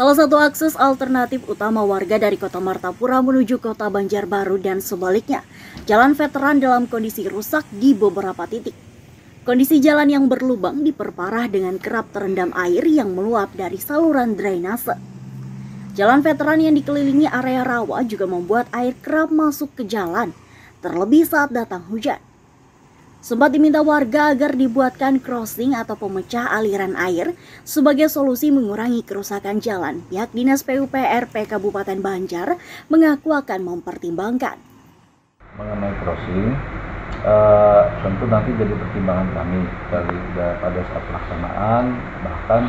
Salah satu akses alternatif utama warga dari kota Martapura menuju kota Banjarbaru dan sebaliknya, jalan veteran dalam kondisi rusak di beberapa titik. Kondisi jalan yang berlubang diperparah dengan kerap terendam air yang meluap dari saluran drainase. Jalan veteran yang dikelilingi area rawa juga membuat air kerap masuk ke jalan, terlebih saat datang hujan. Sempat diminta warga agar dibuatkan crossing atau pemecah aliran air sebagai solusi mengurangi kerusakan jalan. Pihak Dinas PUPR P Kabupaten Banjar mengaku akan mempertimbangkan. Mengenai crossing, uh, tentu nanti jadi pertimbangan kami dari pada saat pelaksanaan, bahkan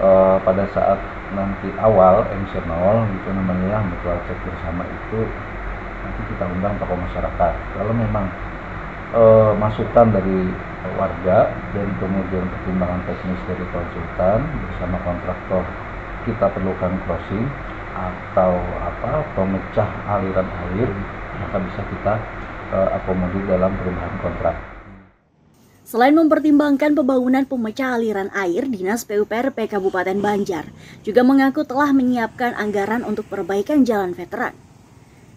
uh, pada saat nanti awal emisional itu namanya mutual cek bersama itu nanti kita undang tokoh masyarakat. Kalau memang e, masukan dari warga dan kemudian pertimbangan teknis dari konsultan bersama kontraktor kita perlukan crossing atau apa pemecah aliran air maka bisa kita e, akomodir dalam perubahan kontrak. Selain mempertimbangkan pembangunan pemecah aliran air, Dinas PUPR P Kabupaten Banjar juga mengaku telah menyiapkan anggaran untuk perbaikan jalan veteran.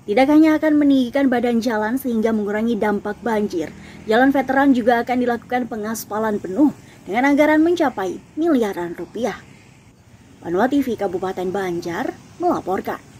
Tidak hanya akan meninggikan badan jalan sehingga mengurangi dampak banjir, jalan veteran juga akan dilakukan pengaspalan penuh dengan anggaran mencapai miliaran rupiah. Panua TV Kabupaten Banjar melaporkan.